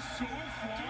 so far.